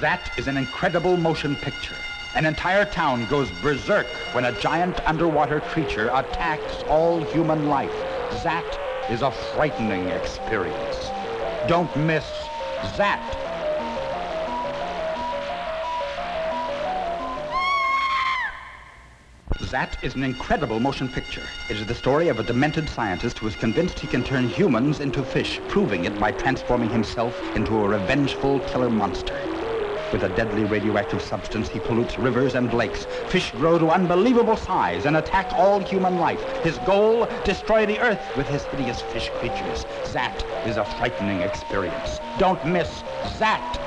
Zaat is an incredible motion picture. An entire town goes berserk when a giant underwater creature attacks all human life. Zaat is a frightening experience. Don't miss Zaat. Zaat is an incredible motion picture. It is the story of a demented scientist who is convinced he can turn humans into fish, proving it by transforming himself into a revengeful killer monster. With a deadly radioactive substance, he pollutes rivers and lakes. Fish grow to unbelievable size and attack all human life. His goal, destroy the Earth with his hideous fish creatures. Zaat is a frightening experience. Don't miss Zaat.